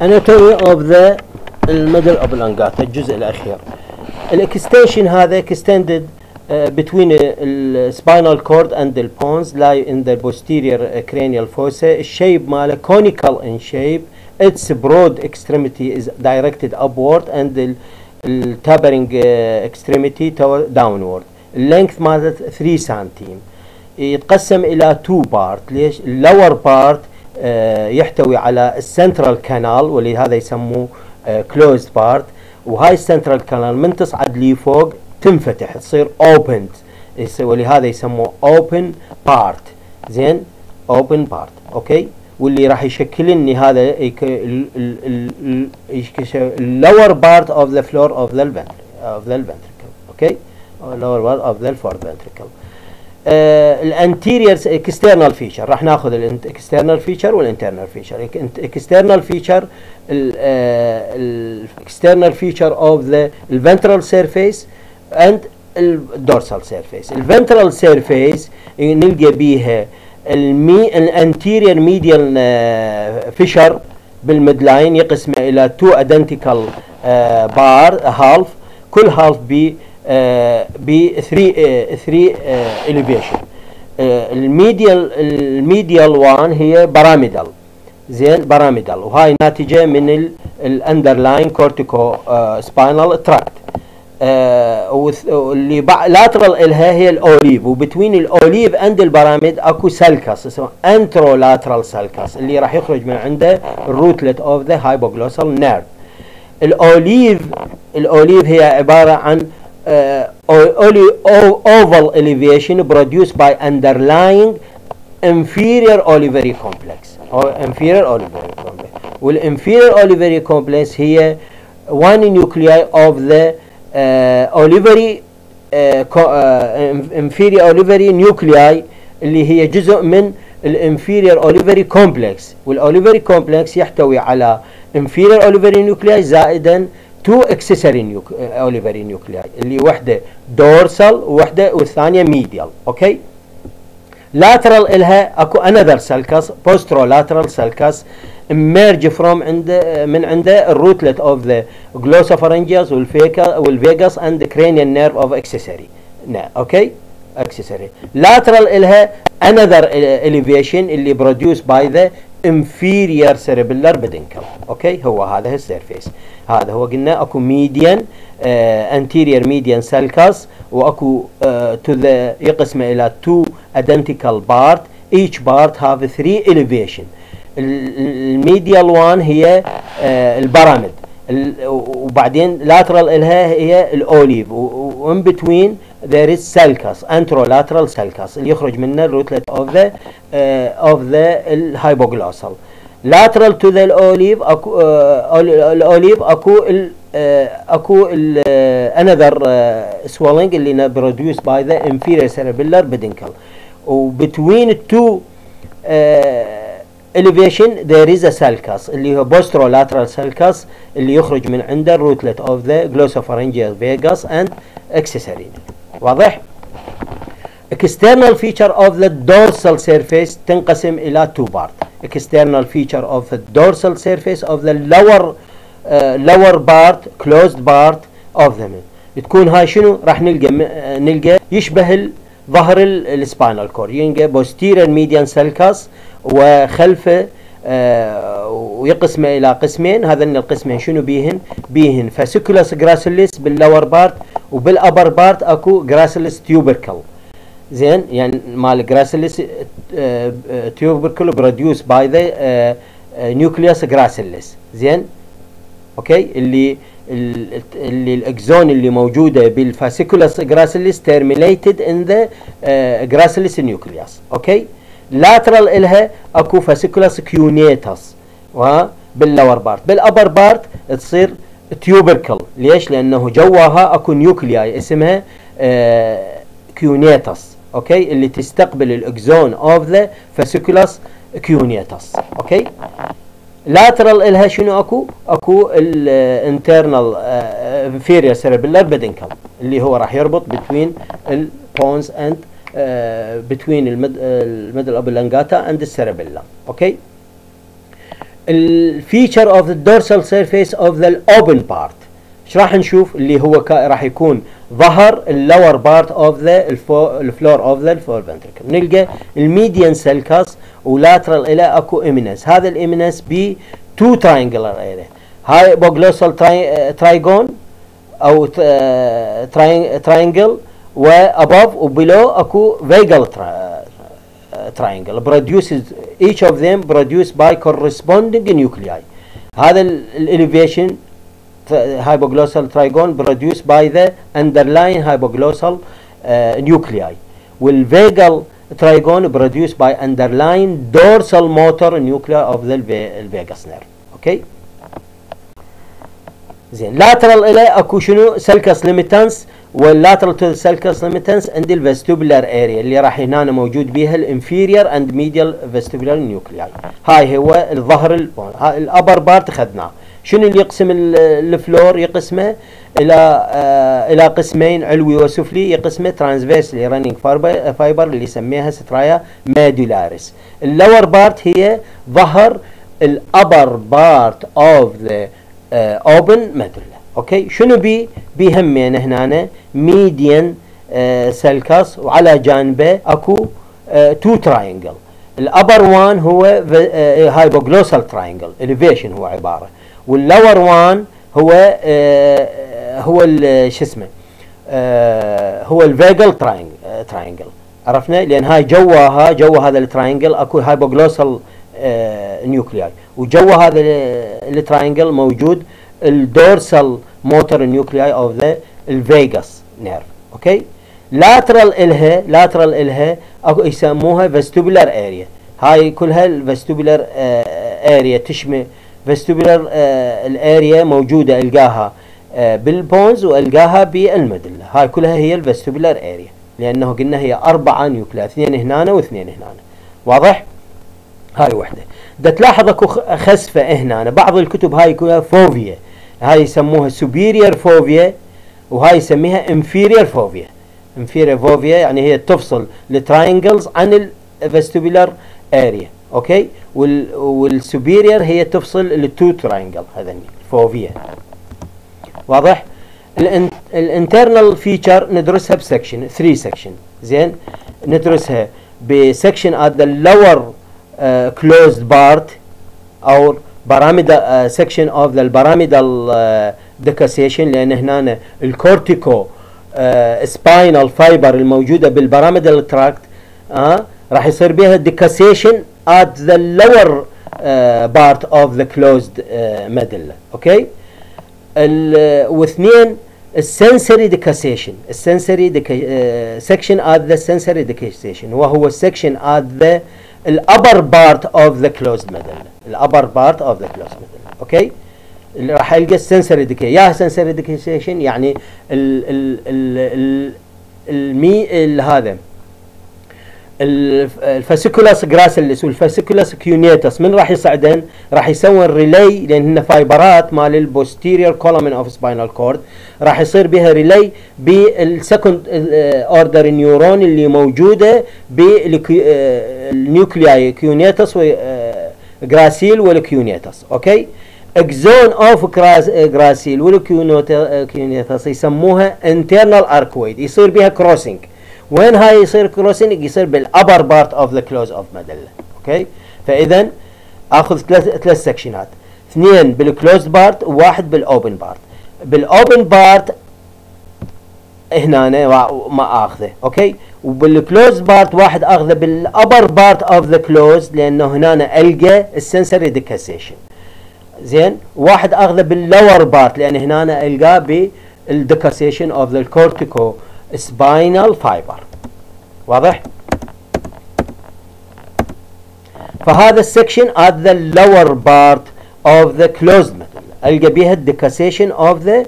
anatomy of the الميدل oblongata الجزء الأخير الاكستنشن هذا extended uh, between the spinal cord and the pons lie in the posterior uh, cranial fossa الشيب ماله conical in shape its broad extremity is directed upward and the tapering uh, extremity downward اللينث ماله 3 سنتيم يتقسم إلى تو بارت ليش اللور بارت آه يحتوي على ال central canal ولهذا يسموه closed آه part وهاي ال central canal من تصعد لي فوق تنفتح تصير opened ولهذا يسموه open part زين؟ open part okay؟ واللي راح يشكل لي هذا ال lower part of the floor of the of the ventricle. okay؟ lower part of the fourth ventricle. الانتيريور اكسترنال فيشر راح ناخذ الاكسترنال فيشر والانترنال فيشر الاكسترنال فيشر الاكسترنال فيشر اوف ذا الفنترال سيرفيس اند الدورسال سيرفيس الفنترال سيرفيس نلقى بيها المي ال anterior median fissure بال midline يقسم إلى two identical part half كل half ب ب 3 3 elevation ال medial ال medial one هي pyramidal. زين pyramidal. وهاي ناتجة من ال underlying corticospinal tract واللي lateral إلها هي الأوليف. وبتوين الأوليف اند البراميد أكو sulcus اسمه anterolateral sulcus اللي راح يخرج من عنده ال rootlet of the hypoglossal nerve الأوليف الأوليف هي عبارة عن oval elevation produced by underlying inferior olivary complex or inferior olivary complex والinferior olivary complex هي one nuclei of the uh, olivary uh, uh, inferior olivary nuclei اللي هي جزء من الانفيريور اوليفري كومبلكس والاوليفري كومبلكس يحتوي على inferior olivary nuclei زائدا two accessory olivary nuclei اللي وحده dorsal ووحده والثانيه medial أوكي lateral الها اكو another sulcus posterolateral sulcus emerge from عند من عنده ال rootlet of the وال vagal وال vagus and cranial nerve of accessory. أوكي accessory. Lateral الها another elevation اللي produced by the inferior cerebellar peduncle أوكي هو هذا ال surface هذا هو قلنا اكو median anterior median sulcus واكو to the يقسم إلى two identical part each part have three elevation. ال medial one هي ال pyramid وبعدين lateral الها هي ال olive one between there is sulcus anterolateral sulcus اللي يخرج منه الروتلت of the uh, of the الهايبوغلوسال lateral to the olive اكو الاوليف اكو ال اكو ال another swelling اللي produced by the inferior cerebellar peduncle وبتوين two elevation there is a sulcus اللي هو posterolateral sulcus اللي يخرج من عنده الروتلت of the glossopharyngeal vagus and accessory واضح؟ external feature of the dorsal surface تنقسم إلى two part external feature of the dorsal surface of the lower uh, lower part closed part of them تكون هاي شنو راح نلقى نلقى يشبه ظهر ال spinal cord يلقى posterior median sulcus وخلفه آه ويقسم إلى قسمين. هذين القسمين شنو بيهن؟ بيهن fasciculus gracilis بال lower part وبال upper part أكو gracilis tubercle. زين يعني مال gracilis tubercle produced by the nucleus gracilis زين؟ أوكي؟ اللي اللي ال axon اللي موجودة بال fasciculus gracilis terminated in the gracilis nucleus أوكي؟ lateral إلها أكو fasciculus cuneatus بال lower part. بال upper part تصير tubercle. ليش؟ لأنه جواها أكو nuclei اسمها آه cuneatus. أوكي؟ اللي تستقبل ال axon of the fasciculus cuneatus. أوكي؟ lateral إلها شنو أكو؟ أكو ال internal inferior cerebellar peduncle اللي هو راح يربط بين ال pons and between ال medulla oblongata and ال cerebellum أوكي ال feature of the dorsal surface of the open part إيش راح نشوف؟ اللي هو راح يكون ظهر ال lower part of the ال floor of the ال fourth ventricle نلقى ال median sulcus و lateral إلى أكو eminence هذا ال eminence ب two triangular area hypoglossal trigone أو triangle و above و below اكو vagal triangle produces each of them produced by corresponding nuclei هذا ال elevation hypoglossal trigone produced by the underlying hypoglossal uh, nuclei وال vagal trigone produced by underlying dorsal motor nuclei of the vagus nerve okay. زين lateral إلى اكو شنو sulcus limitans وال lateral to sulcus limitans عند ال vestibular area اللي راح هنا موجود بيها ال inferior and medial vestibular nuclei هاي هو الظهر ال upper part أخذناه. شنو اللي يقسم ال floor؟ يقسمه إلى آه إلى قسمين علوي وسفلي يقسمه transversely running fiber اللي يسميها stria medullaris ال lower part هي ظهر ال upper part of the open medulla أوكي؟ شنو بي؟ بي همين هنا median آه sulcus وعلى جانبه أكو آه two triangle ال upper one هو hypoglossal triangle elevation هو عبارة. وال lower one هو آه هو شو اسمه؟ آه هو ال vagal triangle عرفنا؟ لأن هاي جواها جوا هذا ال triangle أكو hypoglossal آه nuclei وجوا هذا ال triangle موجود ال dorsal motor nuclei of the ال vagus nerve أوكي؟ lateral إلها lateral إلها يسموها vestibular area. هاي كلها ال vestibular area تشمل vestibular ال area موجودة ألقاها بال pons وألقاها بال medulla هاي كلها هي ال vestibular area لأنه قلنا هي أربعة nuclei اثنين هنا واثنين هنا. واضح؟ هاي وحدة. ده تلاحظ أكو خسفة هنا بعض الكتب هاي كلها fovea. هاي يسموها superior fovea وهاي يسميها inferior fovea inferior fovea يعني هي تفصل ال triangles عن ال vestibular area أوكي؟ وال وال superior هي تفصل ال two triangle هذا ال fovea واضح؟ ال internal feature ندرسها ب section 3 section زين؟ ندرسها ب section at the lower closed part أو section of the pyramidal decussation لأن هنا ال corticospinal fiber الموجودة بال pyramidal tract أه راح يصير بها the lower uh, part of the closed uh, medulla أوكي واثنين ال sensory decussation ال sensory section at the sensory decussation وهو ال section at the ال upper part of the closed medulla ال upper part of the closed medulla أوكي راح يلقى ال sensory decussation sensory decussation يعني ال ال ال الميه هذا. ال fasciculus gracilis وال fasciculus cuneatus. من راح يصعدن راح يسوون relay لأن fiber ات مال ال posterior column of spinal cord راح يصير بها relay بال second order neuron اللي موجودة بال nuclei cuneatus gracile وال cuneatus. أوكي؟ axon of gracile وال cuneatus يسموها internal arcuate يصير بها crossing وين هاي يصير crossing يصير بال upper part of the close of medulla أوكي فاذا آخذ ثلاث ثلاث section ات اثنين بال closed part وواحد بال open part بال open part هنا ما آخذه. أوكي وبال closed part واحد آخذه بال upper part of the closed لأنه هنا القى ال sensory decussation زين؟ واحد آخذه بال lower part لأن هنا القاه بال decussation of the corticospinal fiber. واضح؟ فهذا ال section at the lower part of the closed medulla. ألقى بها ال decussation of the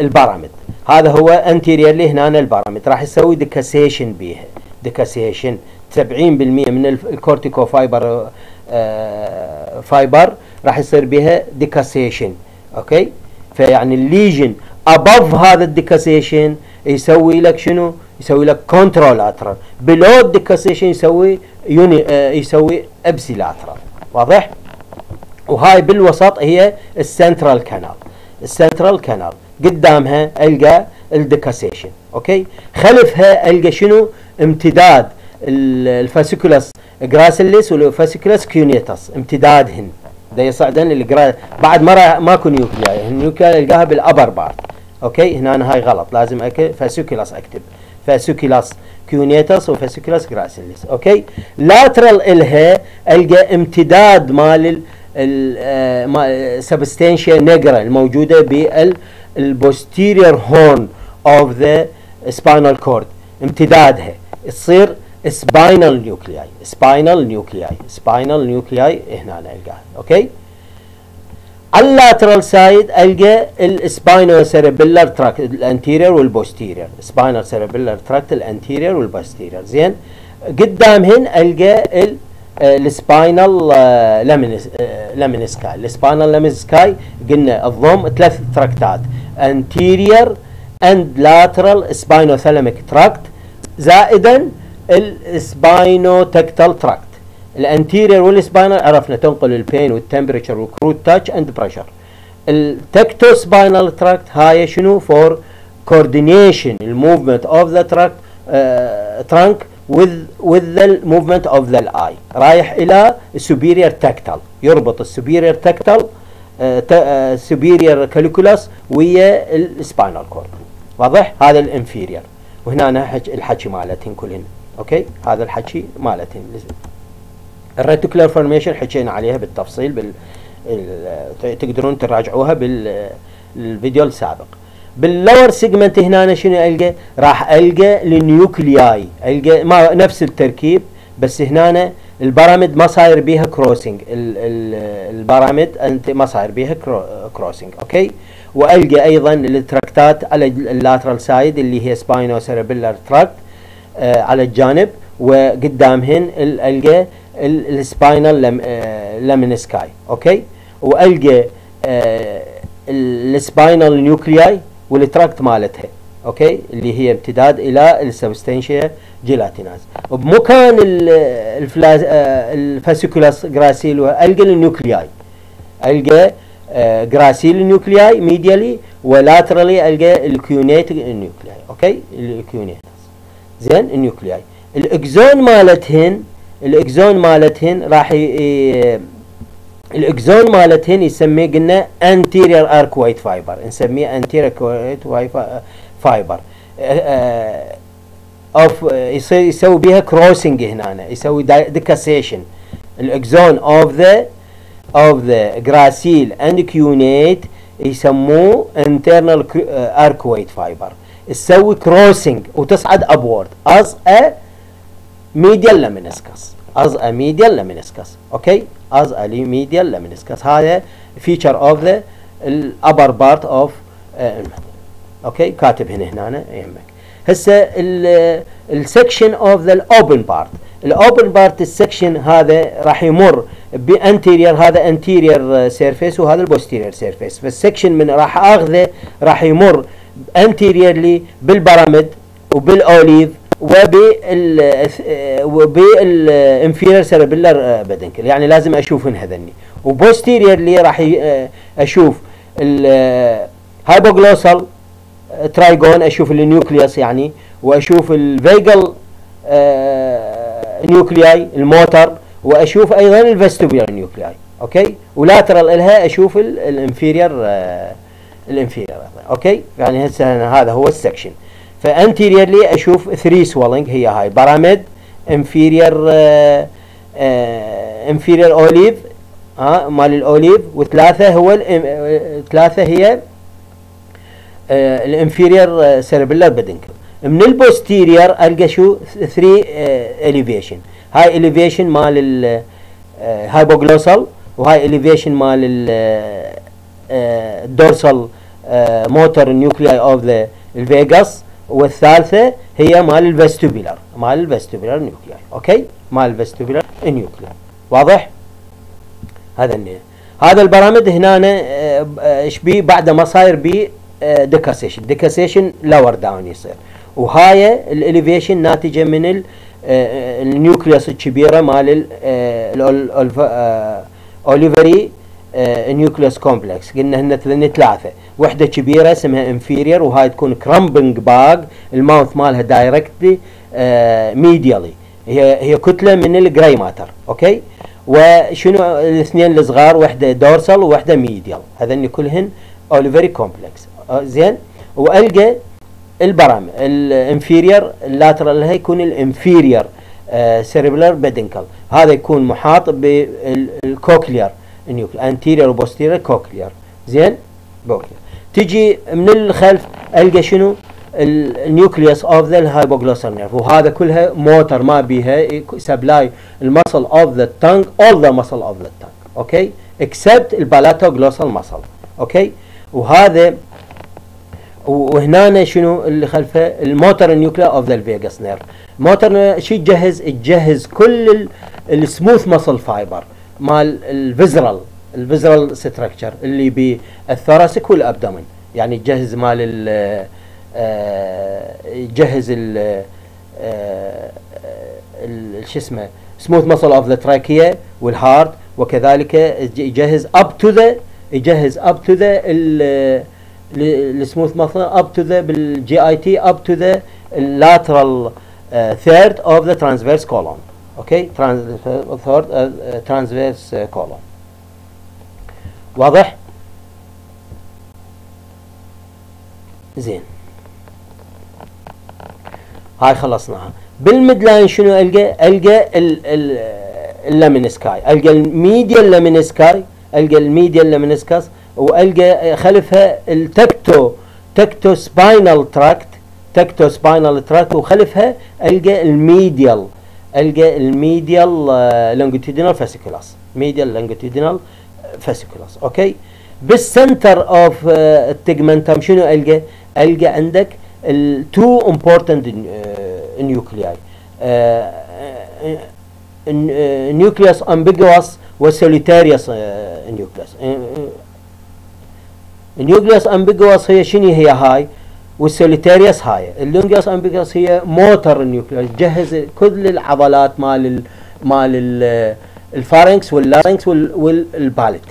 ال pyramid هذا هو anteriorly هنا ال pyramid راح يسوي decussation بها decussation 70% من ال cortico fiber fiber راح يصير بها decussation أوكي؟ فيعني ال lesion above هذا ال decussation يسوي لك شنو؟ يسوي لك contralateral below ال decussation يسوي uni آه يسوي ipsilateral واضح؟ وهاي بالوسط هي ال central canal ال central canal قدامها ألقى ال decussation أوكي؟ خلفها ألقى شنو؟ امتداد ال fasciculus gracilis وال fasciculus cuneatus امتدادهن ده يصعدن الجرا بعد مرة ماكو nuclei ال nuclei القاها بال upper part أوكي؟ هنا هاي غلط. لازم أكتب fasciculus اكتب fasciculus cuneatus و fasciculus gracilis أوكي؟ lateral إلها ألقى امتداد مال ال substantia nigra الموجودة بال posterior horn of the spinal cord امتدادها. تصير spinal nuclei spinal nuclei spinal nuclei هنا نلقاها أوكي؟ على ال lateral side ألقى السباينال سيربيلر تراكت الانتيرير والبوستيرير سباينال سيربيلر تراكت الانتيرير والبوستيرير زين؟ قدامهن ألقى ال spinal lemnisci ال spinal lemnisci قلنا تضم ثلاث tract ات anterior and lateral spinothalamic tract زائدا ال spinotectal tract. ال anterior وال spinal عرفنا تنقل ال pain وال temperature وال crude touch and pressure. ال tectospinal tract هاي شنو؟ for coordination ال movement of the tract trunk with with movement of the eye. رايح إلى superior tectal. يربط ال superior tectal superior colliculus ويا ال spinal cord واضح؟ هذا ال inferior. وهنا الحكي مالتهن كلهن. أوكي؟ هذا الحكي مالتهن ال reticular formation حكينا عليها بالتفصيل بال تقدرون تراجعوها بالفيديو السابق. بال lower segment هنا شنو ألقى؟ راح ألقى ال nuclei ألقى ما نفس التركيب بس هنا ال pyramid ما صاير بيها crossing ال pyramid أنت ما صاير بيها كروسنج أوكي؟ وألقى أيضا ال tract ات على ال lateral side اللي هي spinocerebellar tract على الجانب وقدامهن ألقى ال spinal lemnisci أوكي؟ وألقى آه ال spinal nuclei وال tract مالتها أوكي؟ اللي هي امتداد إلى ال substantia gelatinosa. بمكان ال fasciculus gracile القى ال nuclei ألقى gracile ال nuclei medially و laterally ألقى ال cuneate ال nuclei أوكي؟ ال cuneate زين النيوكلياي. الإكزون مالتهن الإكزون مالتهن راح الإكزون مالتهن يسميه قلنا internal arcuate fiber نسميه internal arcuate fiber of يسوي بها crossing هنا يسوي decussation ال axon of the of the gracile and cuneate يسموه internal arcuate fiber تسوي crossing وتصعد upward as a medial lemniscus as a medial lemniscus okay as a medial lemniscus هذا feature of the ال upper part of okay كاتب هنا هنا يهمك. هسه السكشن اوف ذا الاوبن بارت الاوبن بارت السكشن هذا راح يمر ب anterior هذا anterior surface وهذا ال posterior surface فال section من راح أخذه راح يمر anteriorly بال pyramid وبال olive وبال وبال inferior cerebellar peduncle يعني لازم اشوفن هذني. و posteriorly راح أشوف ال hypoglossal trigone أشوف ال nucleus يعني وأشوف ال vagal nuclei ال motor وأشوف أيضا ال vestibular nuclei. okay؟ و lateral إلها أشوف ال inferior ال inferior okay؟ يعني هسه هذا هو ال section. ف anteriorly أشوف 3 swelling هي هاي. pyramid inferior inferior olive ها مال ال olive وثلاثة هو ثلاثة هي ال inferior cerebellar peduncle من ال posterior ألقى شو؟ 3 elevation هاي elevation مال ال hypoglossal وهاي elevation مال ال dorsal motor nuclei of the ال vagus والثالثة هي مال ال vestibular مال ال vestibular nuclei okay؟ مال ال vestibular nuclei واضح؟ هذا النية. هذا ال pyramid هنا إيش بي؟ بعد ما صاير بي decussation decussation lower down يصير. وهاي ال elevation ناتجة من ال nucleus الكبيرة مال ال olivary nucleus complex. قلنا هن ثلاثة. وحدة كبيرة اسمها inferior وهاي تكون crumpled bag ال mouth مالها directly medially هي هي كتلة من ال gray matter okay؟ وشنو الاثنين الصغار؟ وحدة dorsal ووحدة medial هذني كلهن olivary complex زين؟ وألقى ال pyramid ال inferior ال lateral لها يكون ال inferior cerebellar peduncle هذا يكون محاط بال cochlear ال nuclei anterior و posterior cochlear زين؟ بوكلير تجي من الخلف ألقى شنو؟ ال nucleus of the ال hypoglossal nerve وهذا كلها موتر ما بيها supply ال muscle of the tongue all the muscle of the tongue okay except ال palatoglossal muscle okay وهذا وهنا شنو اللي خلفه؟ ال motor ال nuclei of the ال vagus nerve motor شو يجهز يجهز كل ال smooth muscle fiber مال ال visceral ال visceral structure اللي بال thoracic وال abdomen يعني يجهز مال ال يجهز ال شو اسمه smooth muscle of the trachea وال heart وكذلك يجهز up to the يجهز up to the ال smooth muscle up to the بال GIT up to the lateral uh, third of the transverse colon okay trans third uh, uh, transverse uh, column واضح؟ زين. هاي خلصناها. بال midline شنو ألقى؟ ألقى ال lemnisci ألقى ال medial ال lemnisci ألقى ال medial ال lemniscus وألقى خلفها ال tecto tectospinal tract tectospinal tract وخلفها ألقى ال medial ألقى ال medial longitudinal fasciculus medial longitudinal fasciculus okay بال center of ال tegmentum شنو ألقى؟ ألقى عندك ال two important nuclei nucleus ambiguus و solitarius nucleus ال nucleus ambiguus هي شنو؟ هي هاي وال solitarius هاي ال nucleus ambiguus هي motor ال nucleus تجهز كل العضلات مال ال مال ال ال pharynx وال larynx وال palate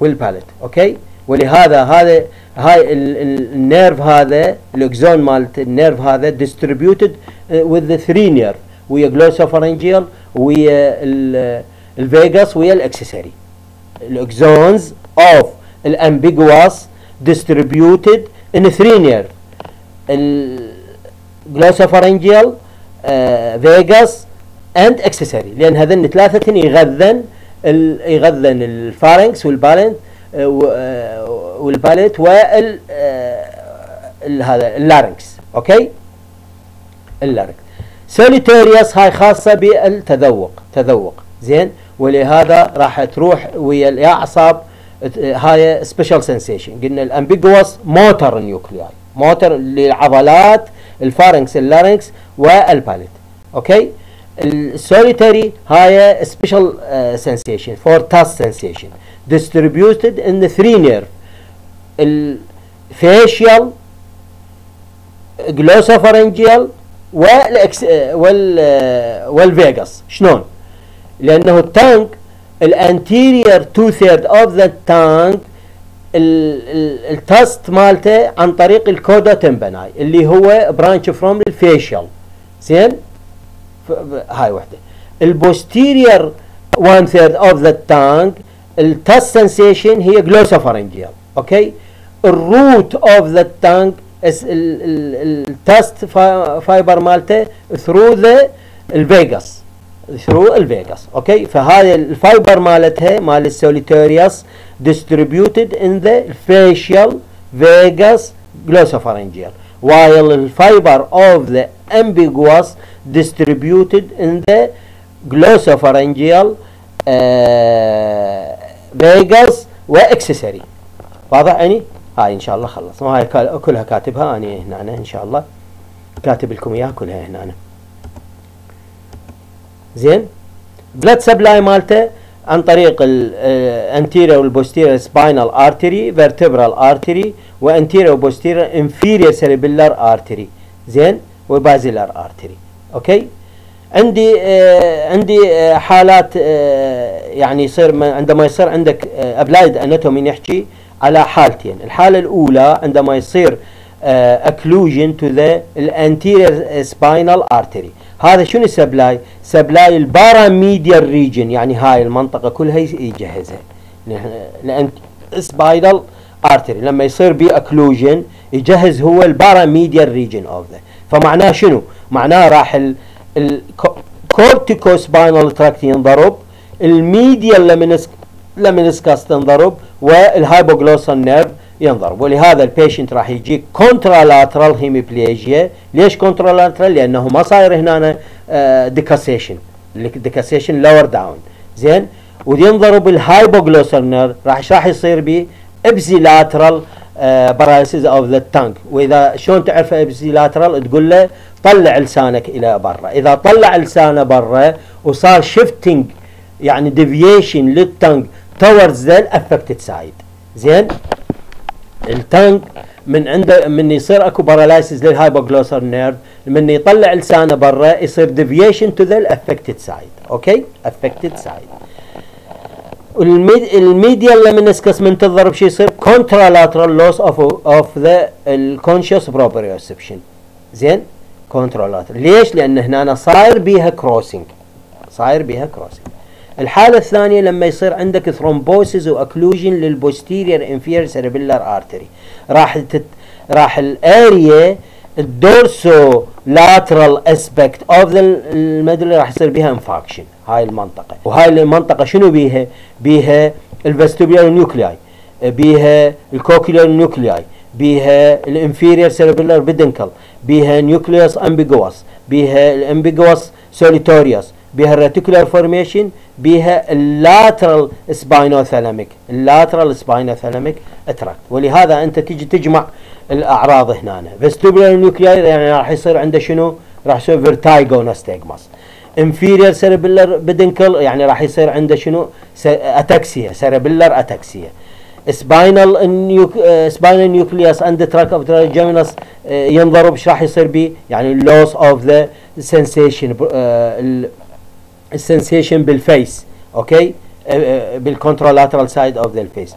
وال palate okay ولهذا هذا هاي ال nerve هذا ال axon مالت ال nerve هذا distributed with three nerve ويا glossopharyngeal ويا الفيجاس ويا الأكسسوري. الأكزونز اوف الامبيجواس distributed in three nerve. ال glossopharyngeal vagus and accessory لأن هذين ثلاثة يغذن يغذن الفارنكس والبالنت والباليت وال هذا اللارنكس أوكي؟ اللارنكس سوليتاريوس هاي خاصة بالتذوق تذوق. زين؟ ولهذا راح تروح ويا الأعصاب هاي سبيشال سنسيشن قلنا الامبيجوس موتر نيوكلياي موتر للعضلات الفارنكس اللارنكس والباليت okay؟ ال solitary هاي special sensation for taste sensation in the three nerve. ال facial glossopharyngeal والاكس وال وال vagus شلون؟ لأنه ال tongue ال anterior two third of the tongue ال taste مالته عن طريق ال chorda tympani اللي هو branch from ال facial زين؟ هاي وحدة. ال posterior 1 third of the tongue ال taste sensation هي glossopharyngeal okay؟ ال root of the tongue ال taste fiber مالته through the ال vagus through ال vagus okay؟ فهذه ال fiber مالتها مال ال solitarius distributed in the facial vagus glossopharyngeal while the fiber of the ambiguus distributed in the glossopharyngeal uh, vagus و accessory واضح يعني هاي ان شاء الله خلص وهاي كلها كاتبها أنا هنا أنا ان شاء الله كاتب لكم إياها كلها هنا أنا. زين؟ blood supply مالته عن طريق ال anterior وال posterior spinal artery vertebral artery و anterior و posterior inferior cerebellar artery زين؟ و basilar artery okay؟ عندي آه عندي آه حالات آه يعني يصير عندما يصير عندك applied anatomy نحكي على حالتين. الحالة الأولى عندما يصير occlusion to the ال anterior spinal artery هذا شنو supply؟ supply ال paramedial region يعني هاي المنطقة كلها يجهزها. لأن spinal artery لما يصير بي occlusion يجهز هو ال paramedial region of the فمعناه شنو؟ معناه راح ال corticospinal tract ينضرب ال medial lemnisc lemniscus تنضرب وال hypoglossal nerve ينضرب. ولهذا ال patient راح يجيك contralateral hemiplegia ليش contralateral لأنه ما صاير هنا decussation decussation lower down زين؟ وينضرب ال hypoglossal nerve راح راح يصير به ipsilateral paralysis of the tongue وإذا شلون تعرف ipsilateral تقول له طلع لسانك إلى برا. إذا طلع لسانه برا وصار shifting يعني deviation لل tongue towards the affected side. زين؟ ال tongue من عنده من يصير اكو paralysis لل hypoglossal nerve من يطلع لسانه برا يصير deviation to the affected side okay affected side ال medial lemniscus من تضرب شو يصير contralateral loss of of the ال conscious proprioception زين؟ contralateral ليش؟ لأن هنا صاير بيها crossing صاير بيها crossing الحالة الثانية لما يصير عندك thrombosis و occlusion لل posterior inferior cerebellar artery راح تت راح ال area ال dorsolateral aspect of the ال medulla راح يصير بها infarction هاي المنطقة. وهاي المنطقة شنو بيها؟ بيها ال vestibular nuclei. بيها ال cochlear nuclei. بيها ال inferior cerebellar peduncle بيها nucleus ambiguus بيها ال ambiguus solitarius. بها ال reticular formation بها ال lateral spinothalamic ال lateral spinothalamic tract ولهذا أنت تيجي تجمع الأعراض هنا vestibular nuclei يعني راح يصير عنده شنو؟ راح يصير vertigo nystagmus inferior cerebellar peduncle يعني راح يصير عنده شنو؟ ataxia cerebellar ataxia spinal spinal nucleus and tract of geminus ينضرب إيش راح يصير به؟ يعني loss of the sensation ال sensation بال face okay بال contralateral side of the ال face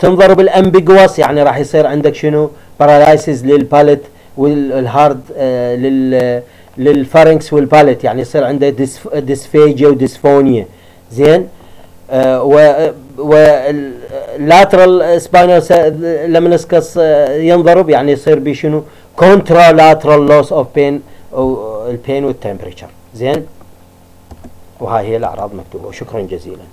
تنضرب ال ambiguus يعني راح يصير عندك شنو؟ paralysis لل palate وال hard آه لل لل pharynx وال palate يعني يصير عنده dysphagia و dysphonia. زين؟ آه و وال lateral spinal lemniscus ينضرب يعني يصير بشنو contralateral loss of pain البين والتمبريتشر زين؟ وهاي هي الأعراض مكتوبة. وشكرا جزيلا.